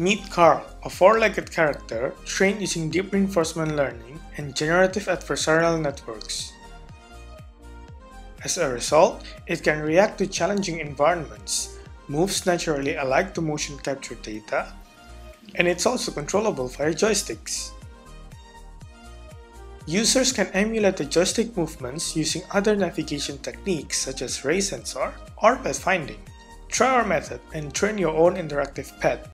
Meet CARL, a four-legged character trained using deep reinforcement learning and generative adversarial networks. As a result, it can react to challenging environments, moves naturally alike to motion capture data, and it's also controllable via joysticks. Users can emulate the joystick movements using other navigation techniques such as ray sensor or pathfinding. Try our method and train your own interactive pet.